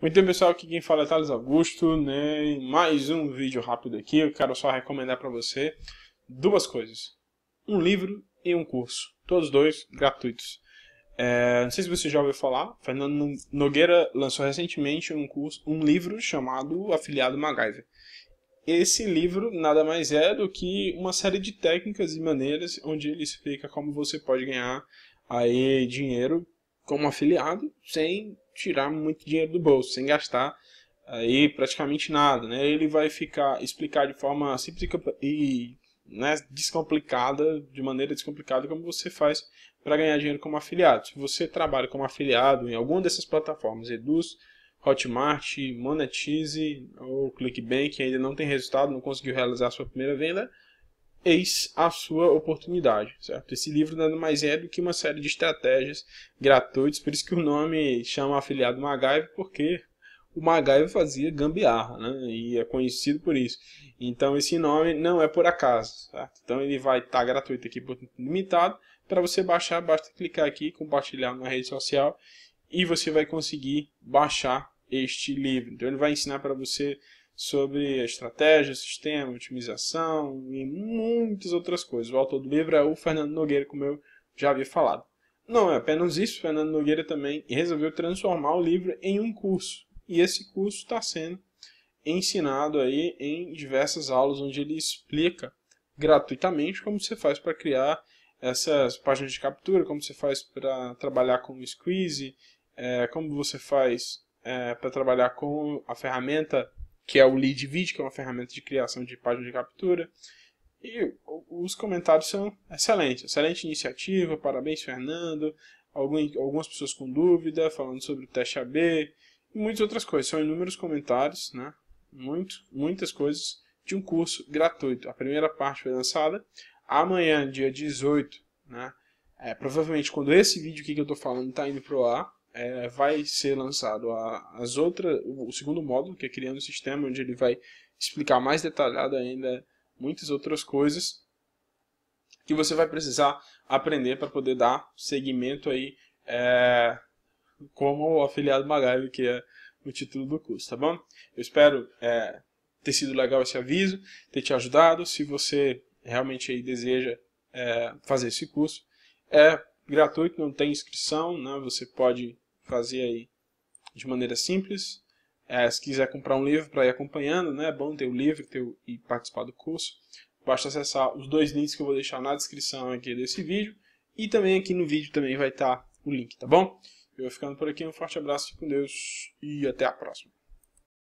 Muito bem pessoal, aqui quem fala é Thales Augusto, né? mais um vídeo rápido aqui, eu quero só recomendar para você duas coisas. Um livro e um curso, todos dois gratuitos. É, não sei se você já ouviu falar, Fernando Nogueira lançou recentemente um curso, um livro chamado Afiliado MacGyver. Esse livro nada mais é do que uma série de técnicas e maneiras onde ele explica como você pode ganhar aí dinheiro como afiliado sem tirar muito dinheiro do bolso, sem gastar aí praticamente nada, né? Ele vai ficar explicar de forma simples e né, descomplicada, de maneira descomplicada como você faz para ganhar dinheiro como afiliado. Se você trabalha como afiliado em alguma dessas plataformas, Eduz, Hotmart, Monetize ou Clickbank, ainda não tem resultado, não conseguiu realizar a sua primeira venda, eis a sua oportunidade, certo? Esse livro nada mais é do que uma série de estratégias gratuitas, por isso que o nome chama afiliado MacGyver, porque o MacGyver fazia gambiarra, né? E é conhecido por isso. Então esse nome não é por acaso, certo? Então ele vai estar tá gratuito aqui por limitado. Para você baixar, basta clicar aqui, compartilhar na rede social e você vai conseguir baixar este livro. Então ele vai ensinar para você sobre estratégia, sistema, otimização e muitas outras coisas. O autor do livro é o Fernando Nogueira, como eu já havia falado. Não é apenas isso, Fernando Nogueira também resolveu transformar o livro em um curso. E esse curso está sendo ensinado aí em diversas aulas onde ele explica gratuitamente como você faz para criar essas páginas de captura, como você faz para trabalhar com o Squeeze, é, como você faz é, para trabalhar com a ferramenta que é o Lead Video, que é uma ferramenta de criação de página de captura. E os comentários são excelentes, excelente iniciativa, parabéns Fernando, algumas pessoas com dúvida, falando sobre o teste AB, e muitas outras coisas. São inúmeros comentários, né? Muito, muitas coisas de um curso gratuito. A primeira parte foi lançada amanhã, dia 18, né? É, provavelmente quando esse vídeo que eu estou falando está indo para o ar, é, vai ser lançado a, as outras, o segundo módulo, que é criando o sistema, onde ele vai explicar mais detalhado ainda muitas outras coisas que você vai precisar aprender para poder dar seguimento aí é, como afiliado Magaio, que é o título do curso, tá bom? Eu espero é, ter sido legal esse aviso, ter te ajudado. Se você realmente aí deseja é, fazer esse curso, é gratuito, não tem inscrição, né? Você pode fazer aí de maneira simples. É, se quiser comprar um livro para ir acompanhando, né, é bom ter o livro ter o, e participar do curso. Basta acessar os dois links que eu vou deixar na descrição aqui desse vídeo. E também aqui no vídeo também vai estar o link, tá bom? Eu vou ficando por aqui, um forte abraço, com Deus e até a próxima.